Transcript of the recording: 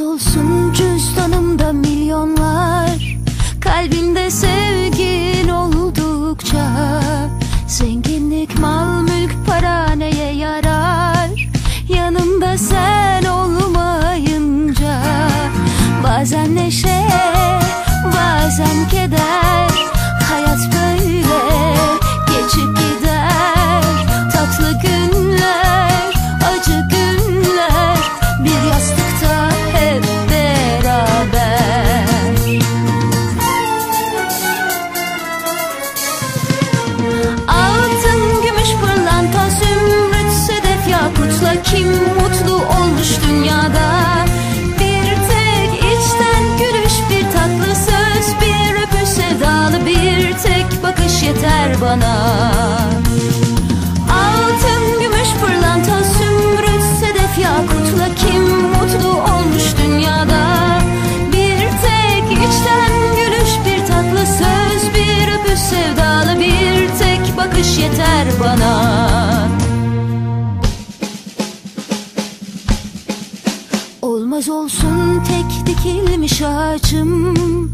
olsun cüzdanımda milyonlar. Kalbimde sevgin oldukça. Zenginlik, mal, mülk, para neye yarar? Yanımda sen olmayınca Bazen neşe, bazen keder. Hayat böyle geçip gider Kim mutlu olmuş dünyada? Bir tek içten gülüş, bir tatlı söz Bir öpüş sevdalı, bir tek bakış yeter bana Olmaz olsun tek dikilmiş ağacım